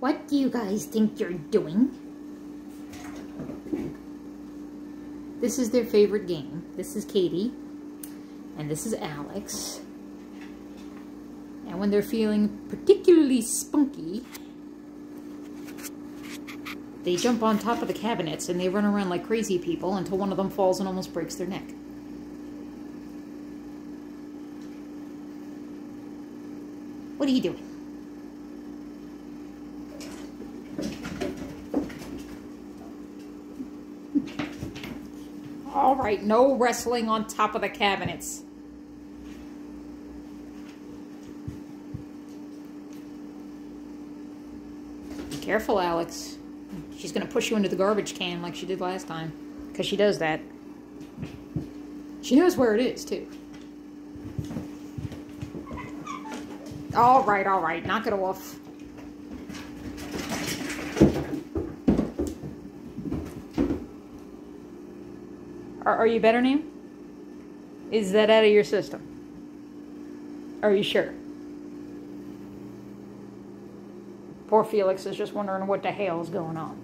What do you guys think you're doing? This is their favorite game. This is Katie. And this is Alex. And when they're feeling particularly spunky, they jump on top of the cabinets and they run around like crazy people until one of them falls and almost breaks their neck. What are you doing? All right, no wrestling on top of the cabinets. Be careful, Alex. She's going to push you into the garbage can like she did last time. Because she does that. She knows where it is, too. All right, all right. Knock it off. Are, are you better now? Is that out of your system? Are you sure? Poor Felix is just wondering what the hell is going on.